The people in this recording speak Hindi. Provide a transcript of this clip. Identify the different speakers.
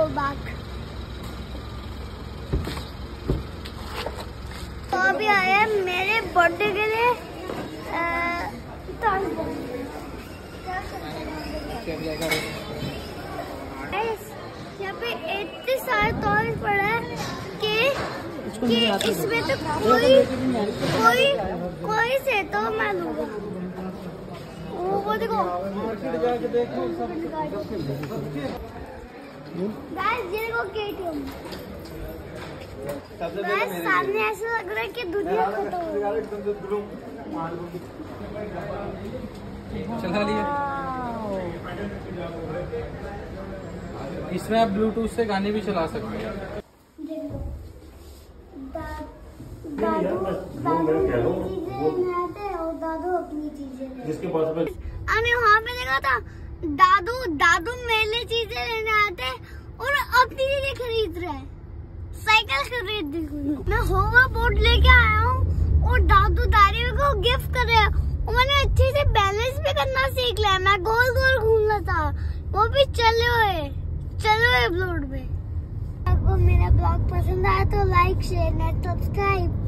Speaker 1: करोड़ बाग तो अभी आए हैं मेरे बर्थडे के लिए यहाँ पे इतने सारे टॉय पड़े हैं कि कि इसमें तो कोई कोई कोई से तो मैं लूँगा। वो देखो। गाइस ये देखो केटीएम गाइस सामने ऐसा लग रहा है कि दुनिया खत्म हो गई।
Speaker 2: चला इसमें आप ब्लूटूथ से गाने भी चला सकते हैं।
Speaker 1: दादू दादू अपनी चीज़ें लेने आते और दादू अपनी चीज़ें लेते।
Speaker 3: जिसके पास में
Speaker 1: मैंने वहाँ पे देखा था दादू दादू मेरे लिए चीज़ें लेने आते हैं और अपनी चीज़ें खरीद रहे साइकिल खरीद मैं होगा बोर्ड लेके आया हूँ और दादू दादी को गिफ्ट कर रहे और मैंने अच्छे से बैलेंस भी करना सीख लिया। मैं गोल गोल घूमना था। वो भी चले हुए। चले हुए ब्लॉग में। आपको मेरा ब्लॉग पसंद आया तो लाइक शेयर एंड सब्सक्राइब